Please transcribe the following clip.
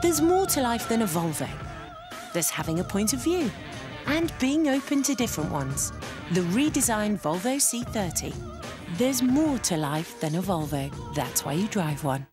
There's more to life than a Volvo. There's having a point of view and being open to different ones. The redesigned Volvo C30. There's more to life than a Volvo. That's why you drive one.